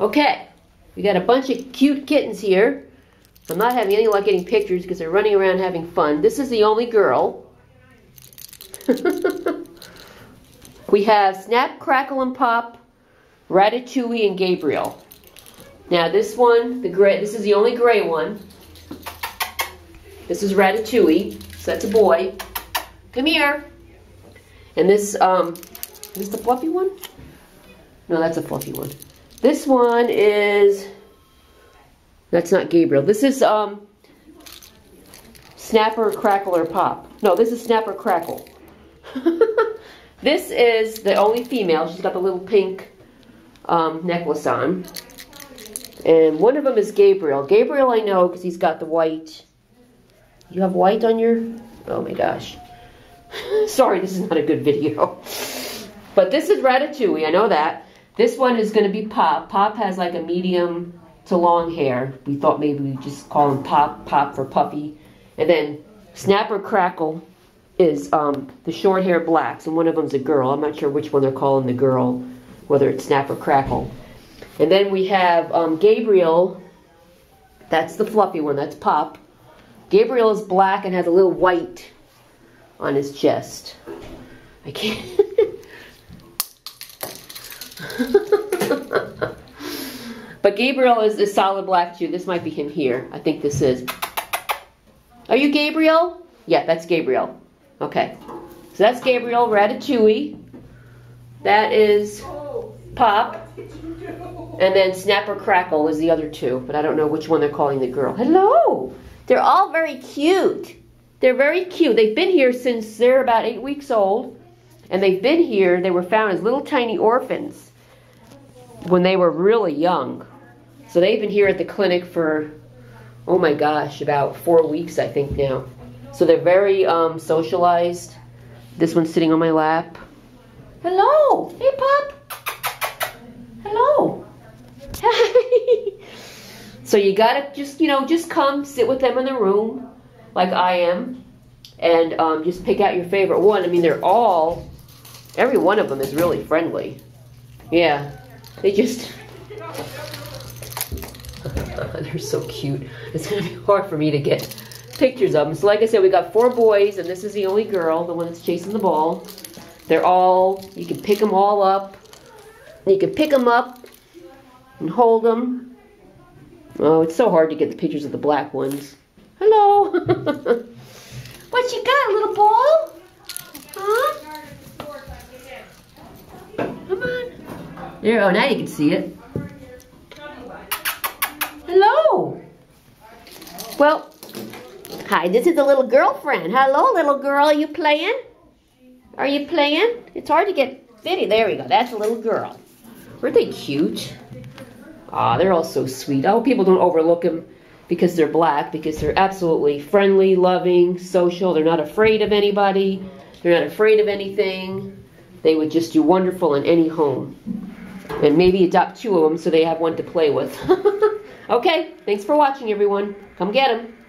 Okay, we got a bunch of cute kittens here. I'm not having any luck getting pictures because they're running around having fun. This is the only girl. we have Snap, Crackle, and Pop, Ratatouille, and Gabriel. Now this one, the gray, this is the only gray one. This is Ratatouille, so that's a boy. Come here. And this, um, is this the fluffy one? No, that's a fluffy one. This one is, that's not Gabriel. This is, um, Snapper, Crackle, or Pop. No, this is Snapper, Crackle. this is the only female. She's got the little pink um, necklace on. And one of them is Gabriel. Gabriel I know because he's got the white. You have white on your... Oh my gosh. Sorry, this is not a good video. But this is Ratatouille, I know that. This one is going to be Pop. Pop has like a medium to long hair. We thought maybe we'd just call him Pop, Pop for Puffy. And then Snapper Crackle is um, the short hair blacks, and one of them's a girl. I'm not sure which one they're calling the girl, whether it's Snapper Crackle. And then we have um, Gabriel. That's the fluffy one. That's Pop. Gabriel is black and has a little white on his chest. I can't. but Gabriel is a solid black too. This might be him here. I think this is. Are you Gabriel? Yeah, that's Gabriel. Okay. So that's Gabriel Ratatouille. That is Pop. And then Snapper Crackle is the other two, but I don't know which one they're calling the girl. Hello! They're all very cute. They're very cute. They've been here since they're about eight weeks old. And they've been here, they were found as little tiny orphans when they were really young. So they've been here at the clinic for, oh my gosh, about four weeks, I think now. So they're very um, socialized. This one's sitting on my lap. Hello! Hey, Pop! Hello! so you gotta just, you know, just come sit with them in the room like I am and um, just pick out your favorite one. I mean, they're all, every one of them is really friendly. Yeah, they just, they're so cute. It's going to be hard for me to get pictures of them. So like I said, we got four boys, and this is the only girl, the one that's chasing the ball. They're all, you can pick them all up. You can pick them up and hold them. Oh, it's so hard to get the pictures of the black ones. Hello. what you got, little ball? Huh? Come on. There, oh, now you can see it. Hello. Well, hi, this is a little girlfriend. Hello, little girl, are you playing? Are you playing? It's hard to get video. There we go. That's a little girl. Weren't they cute? Ah, they're all so sweet. I hope people don't overlook them because they're black, because they're absolutely friendly, loving, social. They're not afraid of anybody. They're not afraid of anything. They would just do wonderful in any home. And maybe adopt two of them so they have one to play with. okay, thanks for watching, everyone. Come get them.